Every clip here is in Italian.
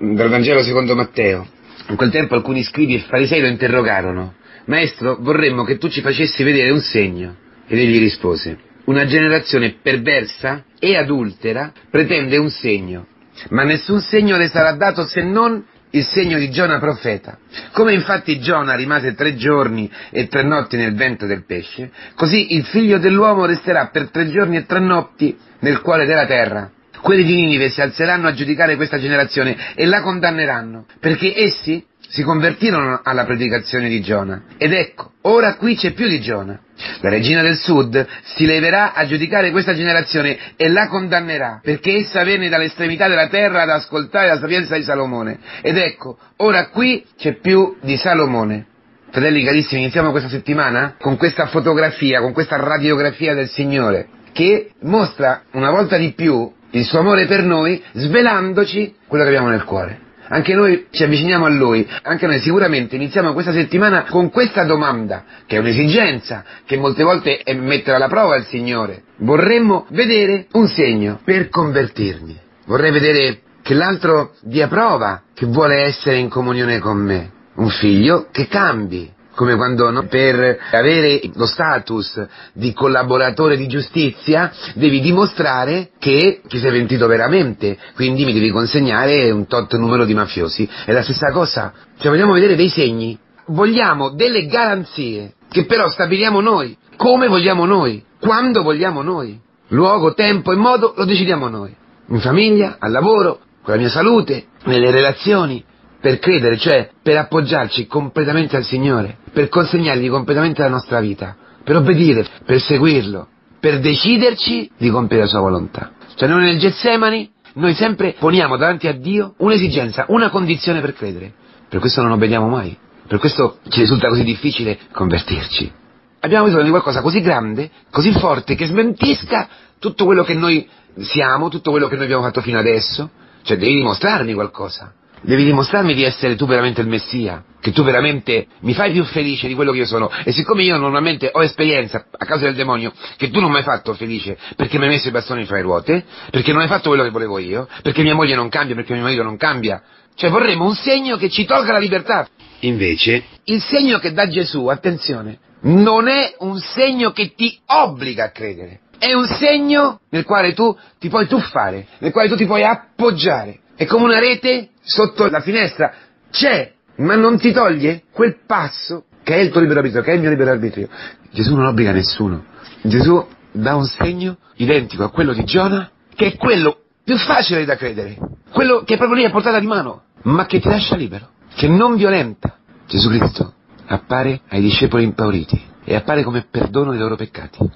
dal Vangelo secondo Matteo. In quel tempo alcuni scribi e farisei lo interrogarono. Maestro, vorremmo che tu ci facessi vedere un segno. Ed egli rispose, una generazione perversa e adultera pretende un segno, ma nessun segno le sarà dato se non il segno di Giona profeta. Come infatti Giona rimase tre giorni e tre notti nel vento del pesce, così il figlio dell'uomo resterà per tre giorni e tre notti nel cuore della terra. Quelli di Ninive si alzeranno a giudicare questa generazione e la condanneranno, perché essi si convertirono alla predicazione di Giona. Ed ecco, ora qui c'è più di Giona. La regina del sud si leverà a giudicare questa generazione e la condannerà, perché essa venne dall'estremità della terra ad ascoltare la sapienza di Salomone. Ed ecco, ora qui c'è più di Salomone. Fratelli carissimi, iniziamo questa settimana con questa fotografia, con questa radiografia del Signore, che mostra una volta di più il suo amore per noi, svelandoci quello che abbiamo nel cuore. Anche noi ci avviciniamo a Lui, anche noi sicuramente iniziamo questa settimana con questa domanda, che è un'esigenza, che molte volte è mettere alla prova il Signore. Vorremmo vedere un segno per convertirmi. Vorrei vedere che l'altro dia prova che vuole essere in comunione con me. Un figlio che cambi, come quando no, per avere lo status di collaboratore di giustizia devi dimostrare che ti sei pentito veramente, quindi mi devi consegnare un tot numero di mafiosi. È la stessa cosa, cioè vogliamo vedere dei segni, vogliamo delle garanzie che però stabiliamo noi, come vogliamo noi, quando vogliamo noi, luogo, tempo e modo lo decidiamo noi, in famiglia, al lavoro, con la mia salute, nelle relazioni, per credere, cioè per appoggiarci completamente al Signore, per consegnargli completamente la nostra vita, per obbedire, per seguirlo, per deciderci di compiere la sua volontà. Cioè noi nel Getsemani, noi sempre poniamo davanti a Dio un'esigenza, una condizione per credere. Per questo non obbediamo mai, per questo ci risulta così difficile convertirci. Abbiamo bisogno di qualcosa così grande, così forte, che smentisca tutto quello che noi siamo, tutto quello che noi abbiamo fatto fino adesso. Cioè devi dimostrarmi qualcosa. Devi dimostrarmi di essere tu veramente il Messia, che tu veramente mi fai più felice di quello che io sono. E siccome io normalmente ho esperienza a causa del demonio che tu non mi hai fatto felice perché mi hai messo i bastoni fra le ruote, perché non hai fatto quello che volevo io, perché mia moglie non cambia, perché mio marito non cambia. Cioè vorremmo un segno che ci tolga la libertà. Invece, il segno che dà Gesù, attenzione, non è un segno che ti obbliga a credere. È un segno nel quale tu ti puoi tuffare, nel quale tu ti puoi appoggiare. È come una rete sotto la finestra. C'è, ma non ti toglie quel passo che è il tuo libero arbitrio, che è il mio libero arbitrio. Gesù non obbliga nessuno. Gesù dà un segno identico a quello di Giona, che è quello più facile da credere, quello che è proprio lì a portata di mano, ma che ti lascia libero, che non violenta. Gesù Cristo appare ai discepoli impauriti e appare come perdono dei loro peccati.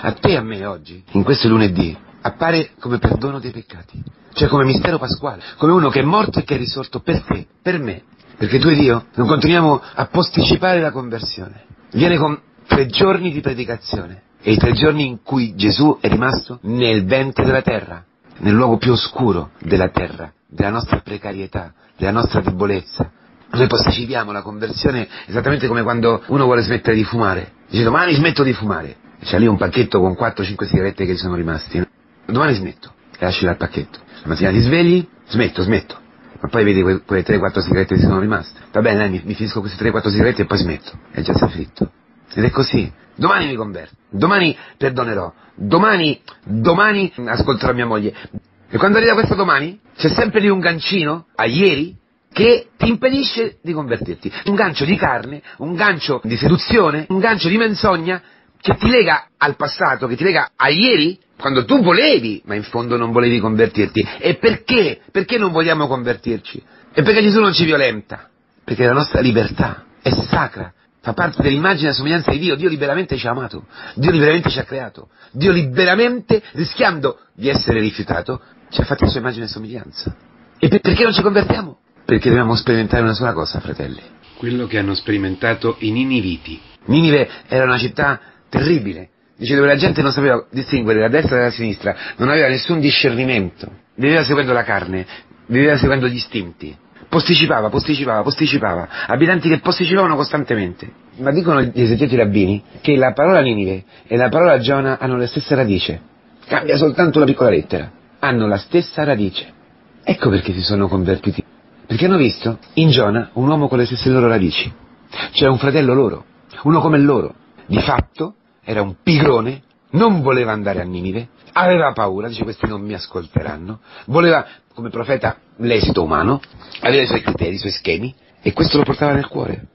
A te e a me oggi, in questo lunedì, appare come perdono dei peccati, cioè come mistero pasquale, come uno che è morto e che è risorto per te, per me, perché tu ed io non continuiamo a posticipare la conversione. Viene con tre giorni di predicazione e i tre giorni in cui Gesù è rimasto nel ventre della terra, nel luogo più oscuro della terra, della nostra precarietà, della nostra debolezza. Noi posticipiamo la conversione esattamente come quando uno vuole smettere di fumare. Dice domani smetto di fumare. C'è lì un pacchetto con 4-5 sigarette che gli sono rimasti. Domani smetto. E lasci là il pacchetto. La mattina ti svegli, smetto, smetto. Ma poi vedi que- quelle 3-4 sigarette che sono rimaste. Va bene, dai, mi, mi finisco queste 3-4 sigarette e poi smetto. E già sei fritto. Ed è così. Domani mi converto. Domani perdonerò. Domani, domani ascolterò mia moglie. E quando arriva questo domani, c'è sempre lì un gancino, a ieri, che ti impedisce di convertirti. Un gancio di carne, un gancio di seduzione, un gancio di menzogna che ti lega al passato, che ti lega a ieri, quando tu volevi, ma in fondo non volevi convertirti. E perché? Perché non vogliamo convertirci? E perché Gesù non ci violenta? Perché la nostra libertà è sacra, fa parte dell'immagine e somiglianza di Dio. Dio liberamente ci ha amato, Dio liberamente ci ha creato, Dio liberamente, rischiando di essere rifiutato, ci ha fatto la sua immagine e somiglianza. E per- perché non ci convertiamo? Perché dobbiamo sperimentare una sola cosa, fratelli. Quello che hanno sperimentato i Niniviti. Ninive era una città terribile, dice dove la gente non sapeva distinguere la destra dalla sinistra, non aveva nessun discernimento, viveva seguendo la carne, viveva seguendo gli istinti, posticipava, posticipava, posticipava, abitanti che posticipavano costantemente. Ma dicono gli esegieti rabbini che la parola Ninive e la parola Giona hanno la stessa radice, cambia soltanto la piccola lettera, hanno la stessa radice. Ecco perché si sono convertiti. Perché hanno visto in Giona un uomo con le stesse loro radici. Cioè un fratello loro, uno come loro. Di fatto era un pigrone, non voleva andare a Ninive, aveva paura, dice questi non mi ascolteranno, voleva come profeta l'esito umano, aveva i suoi criteri, i suoi schemi, e questo lo portava nel cuore.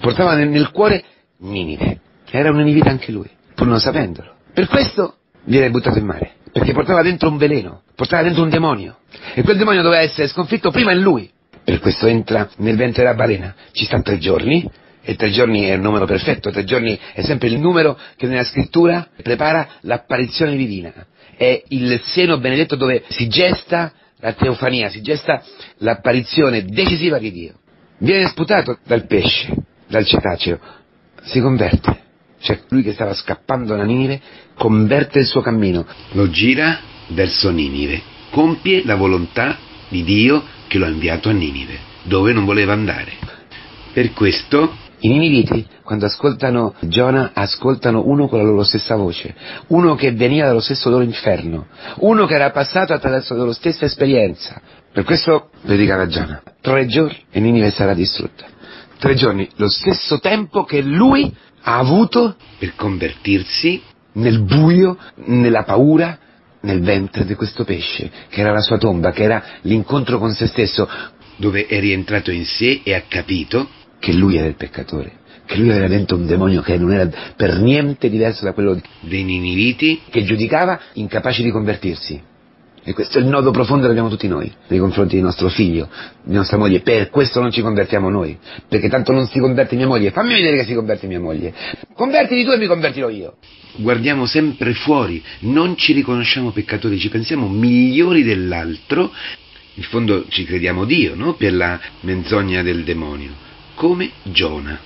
Portava nel, nel cuore Ninive. Era un ninivita anche lui, pur non sapendolo. Per questo viene buttato in mare, perché portava dentro un veleno, portava dentro un demonio, e quel demonio doveva essere sconfitto prima in lui. Per questo entra nel ventre della balena, ci sta tre giorni, e tre giorni è il numero perfetto, tre giorni è sempre il numero che nella scrittura prepara l'apparizione divina, è il seno benedetto dove si gesta la teofania, si gesta l'apparizione decisiva di Dio. Viene sputato dal pesce, dal cetaceo, si converte. Cioè lui che stava scappando da Ninive converte il suo cammino. Lo gira verso Ninive, compie la volontà di Dio che lo ha inviato a Ninive, dove non voleva andare. Per questo i niniviti, quando ascoltano Giona, ascoltano uno con la loro stessa voce, uno che veniva dallo stesso loro inferno, uno che era passato attraverso la loro stessa esperienza. Per questo predicava Giona. Tre giorni e Ninive sarà distrutta. Tre giorni, lo stesso tempo che lui ha avuto per convertirsi nel buio, nella paura, nel ventre di questo pesce, che era la sua tomba, che era l'incontro con se stesso, dove è rientrato in sé e ha capito che lui era il peccatore, che lui era dentro un demonio che non era per niente diverso da quello dei niniviti che giudicava incapaci di convertirsi. E questo è il nodo profondo che abbiamo tutti noi nei confronti di nostro figlio, di nostra moglie. Per questo non ci convertiamo noi, perché tanto non si converte mia moglie. Fammi vedere che si converte mia moglie. Convertiti tu e mi convertirò io. Guardiamo sempre fuori, non ci riconosciamo peccatori, ci pensiamo migliori dell'altro. In fondo ci crediamo Dio, no? Per la menzogna del demonio come Giona,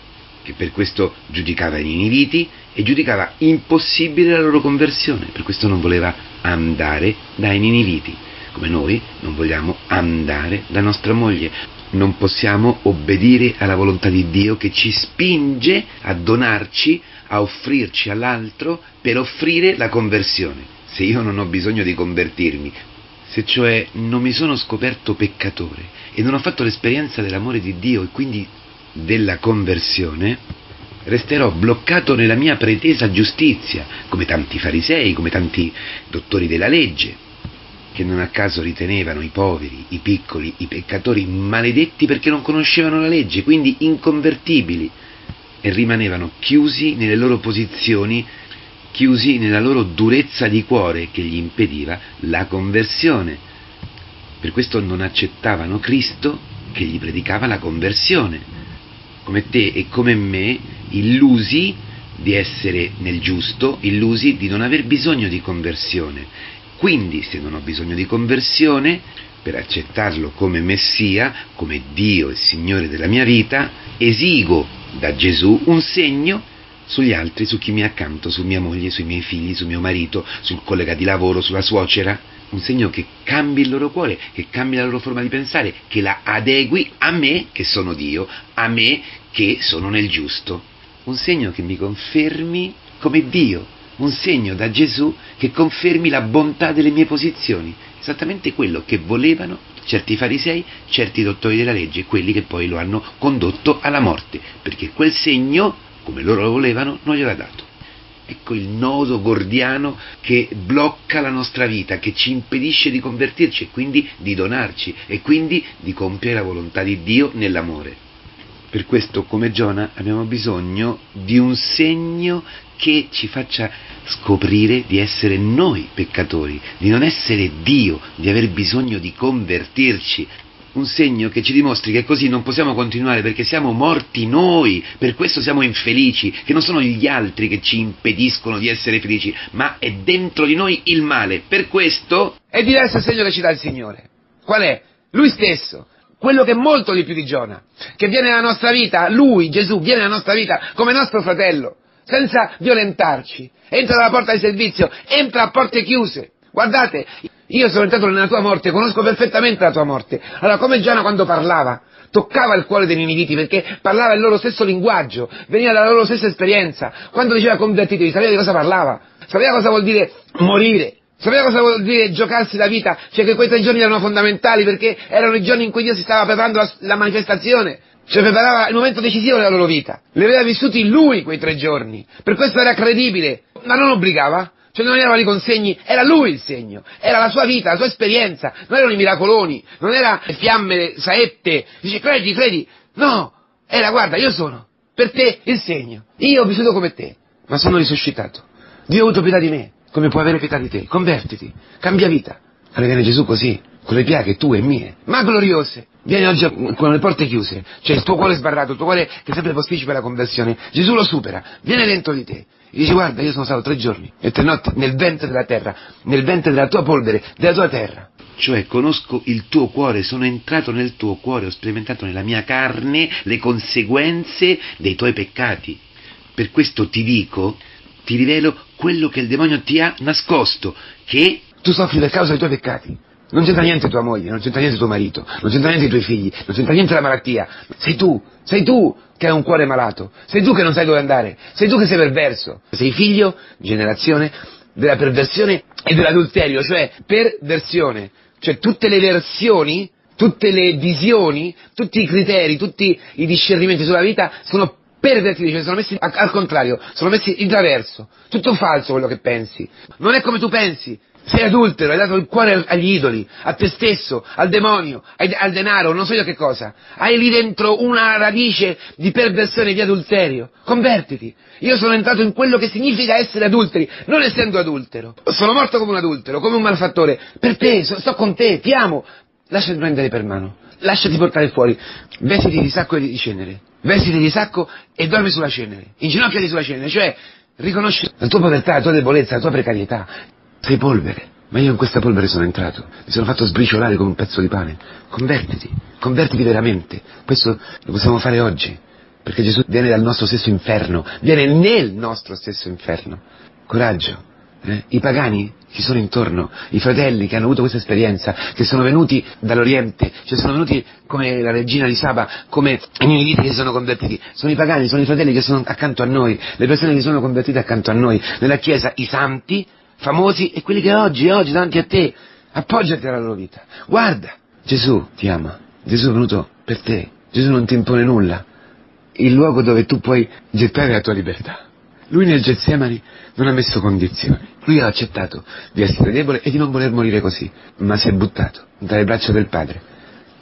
che per questo giudicava i Niniviti e giudicava impossibile la loro conversione, per questo non voleva andare dai Niniviti, come noi non vogliamo andare da nostra moglie. Non possiamo obbedire alla volontà di Dio che ci spinge a donarci, a offrirci all'altro per offrire la conversione. Se io non ho bisogno di convertirmi, se cioè non mi sono scoperto peccatore e non ho fatto l'esperienza dell'amore di Dio e quindi della conversione, resterò bloccato nella mia pretesa giustizia, come tanti farisei, come tanti dottori della legge, che non a caso ritenevano i poveri, i piccoli, i peccatori maledetti perché non conoscevano la legge, quindi inconvertibili, e rimanevano chiusi nelle loro posizioni, chiusi nella loro durezza di cuore che gli impediva la conversione. Per questo non accettavano Cristo che gli predicava la conversione come te e come me, illusi di essere nel giusto, illusi di non aver bisogno di conversione. Quindi, se non ho bisogno di conversione, per accettarlo come Messia, come Dio e Signore della mia vita, esigo da Gesù un segno sugli altri, su chi mi accanto, su mia moglie, sui miei figli, su mio marito, sul collega di lavoro, sulla suocera, un segno che cambi il loro cuore, che cambi la loro forma di pensare, che la adegui a me che sono Dio, a me che sono nel giusto. Un segno che mi confermi come Dio, un segno da Gesù che confermi la bontà delle mie posizioni, esattamente quello che volevano certi farisei, certi dottori della legge, quelli che poi lo hanno condotto alla morte, perché quel segno, come loro lo volevano, non gliel'ha dato. Ecco il nodo gordiano che blocca la nostra vita, che ci impedisce di convertirci e quindi di donarci e quindi di compiere la volontà di Dio nell'amore. Per questo, come Giona, abbiamo bisogno di un segno che ci faccia scoprire di essere noi peccatori, di non essere Dio, di aver bisogno di convertirci, un segno che ci dimostri che così non possiamo continuare perché siamo morti noi, per questo siamo infelici, che non sono gli altri che ci impediscono di essere felici, ma è dentro di noi il male. Per questo è diverso il segno che ci dà il Signore. Qual è? Lui stesso, quello che è molto di più di Giona, che viene nella nostra vita, lui, Gesù, viene nella nostra vita come nostro fratello, senza violentarci, entra dalla porta di servizio, entra a porte chiuse. Guardate, io sono entrato nella tua morte, conosco perfettamente la tua morte. Allora, come Giona quando parlava, toccava il cuore dei niniviti perché parlava il loro stesso linguaggio, veniva dalla loro stessa esperienza. Quando diceva convertitevi, sapeva di cosa parlava, sapeva cosa vuol dire morire, Sapeva cosa vuol dire giocarsi la vita? Cioè che quei tre giorni erano fondamentali perché erano i giorni in cui Dio si stava preparando la, la manifestazione. Cioè preparava il momento decisivo della loro vita. Li aveva vissuti lui quei tre giorni. Per questo era credibile. Ma non obbligava. Cioè non erano i consegni, era lui il segno, era la sua vita, la sua esperienza, non erano i miracoloni, non era le fiamme, le saette, dice credi, credi, no, era guarda, io sono, per te il segno, io ho vissuto come te, ma sono risuscitato, Dio ha avuto pietà di me, come può avere pietà di te, convertiti, cambia vita. Allora viene Gesù così, con le piaghe tue e mie, ma gloriose. Vieni oggi con le porte chiuse, cioè il tuo cuore sbarrato, il tuo cuore che sempre posticipa la conversione. Gesù lo supera, viene dentro di te. E dice guarda, io sono stato tre giorni e tre notti nel ventre della terra, nel ventre della tua polvere, della tua terra. Cioè conosco il tuo cuore, sono entrato nel tuo cuore, ho sperimentato nella mia carne le conseguenze dei tuoi peccati. Per questo ti dico, ti rivelo quello che il demonio ti ha nascosto, che tu soffri per causa dei tuoi peccati. Non c'entra niente tua moglie, non c'entra niente tuo marito, non c'entra niente i tuoi figli, non c'entra niente la malattia. Sei tu, sei tu che hai un cuore malato, sei tu che non sai dove andare, sei tu che sei perverso. Sei figlio, generazione, della perversione e dell'adulterio, cioè perversione. Cioè tutte le versioni, tutte le visioni, tutti i criteri, tutti i discernimenti sulla vita sono pervertiti, cioè sono messi al contrario, sono messi in traverso. Tutto falso quello che pensi. Non è come tu pensi. Sei adultero, hai dato il cuore agli idoli, a te stesso, al demonio, al denaro, non so io che cosa. Hai lì dentro una radice di perversione, di adulterio. Convertiti. Io sono entrato in quello che significa essere adulteri, non essendo adultero. Sono morto come un adultero, come un malfattore. Per te, sto con te, ti amo. Lasciati prendere per mano. Lasciati portare fuori. Vestiti di sacco e di cenere. Vestiti di sacco e dormi sulla cenere. Inginocchiati sulla cenere. Cioè, riconosci la tua povertà, la tua debolezza, la tua precarietà. Sei polvere, ma io in questa polvere sono entrato, mi sono fatto sbriciolare come un pezzo di pane. Convertiti, convertiti veramente. Questo lo possiamo fare oggi, perché Gesù viene dal nostro stesso inferno, viene nel nostro stesso inferno. Coraggio. Eh? I pagani ci sono intorno, i fratelli che hanno avuto questa esperienza, che sono venuti dall'Oriente, cioè sono venuti come la regina di Saba, come i niniviti che si sono convertiti, sono i pagani, sono i fratelli che sono accanto a noi, le persone che sono convertite accanto a noi, nella Chiesa i santi, famosi e quelli che oggi, oggi davanti a te, appoggiati alla loro vita. Guarda, Gesù ti ama, Gesù è venuto per te, Gesù non ti impone nulla, il luogo dove tu puoi gettare la tua libertà. Lui nel Getsemani non ha messo condizioni, lui ha accettato di essere debole e di non voler morire così, ma si è buttato tra le braccia del Padre.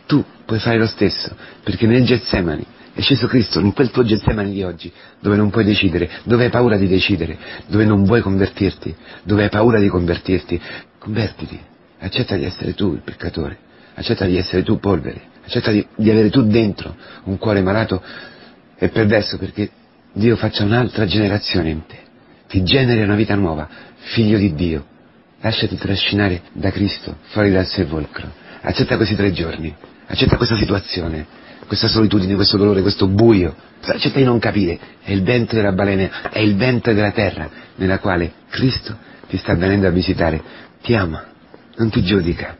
Tu puoi fare lo stesso, perché nel Getsemani è sceso Cristo in quel tuo Getsemani di oggi, dove non puoi decidere, dove hai paura di decidere, dove non vuoi convertirti, dove hai paura di convertirti. Convertiti, accetta di essere tu il peccatore, accetta di essere tu polvere, accetta di, di avere tu dentro un cuore malato e perverso perché Dio faccia un'altra generazione in te, ti generi una vita nuova, figlio di Dio. Lasciati trascinare da Cristo fuori dal sepolcro. Accetta questi tre giorni, accetta questa situazione, questa solitudine, questo dolore, questo buio. Accetta di non capire, è il ventre della balena, è il ventre della terra nella quale Cristo ti sta venendo a visitare. Ti ama, non ti giudica.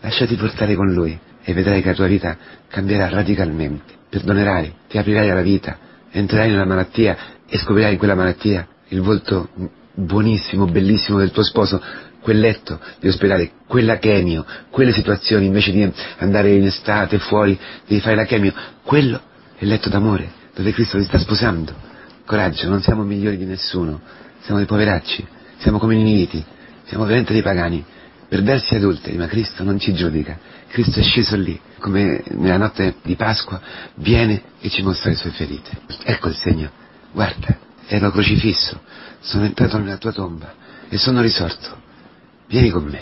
Lasciati portare con Lui e vedrai che la tua vita cambierà radicalmente. Perdonerai, ti aprirai alla vita, entrerai nella malattia e scoprirai in quella malattia il volto buonissimo, bellissimo del tuo sposo, quel letto di ospedale, quella chemio, quelle situazioni, invece di andare in estate fuori, devi fare la chemio, quello è il letto d'amore, dove Cristo ti sta sposando. Coraggio, non siamo migliori di nessuno, siamo dei poveracci, siamo come i niniviti, siamo veramente dei pagani, perversi adulteri, ma Cristo non ci giudica, Cristo è sceso lì, come nella notte di Pasqua, viene e ci mostra le sue ferite. Ecco il segno, guarda, ero crocifisso, sono entrato nella tua tomba e sono risorto vieni con me,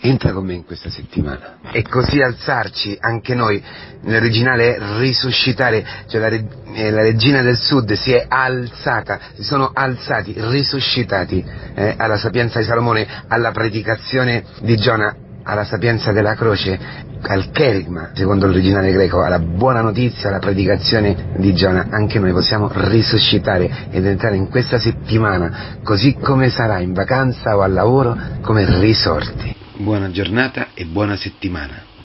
entra con me in questa settimana. E così alzarci anche noi, nell'originale risuscitare, cioè la, eh, la, regina del sud si è alzata, si sono alzati, risuscitati eh, alla sapienza di Salomone, alla predicazione di Giona, alla sapienza della croce, al kerigma, secondo l'originale greco, alla buona notizia, alla predicazione di Giona, anche noi possiamo risuscitare ed entrare in questa settimana, così come sarà in vacanza o al lavoro, come risorti. Buona giornata e buona settimana.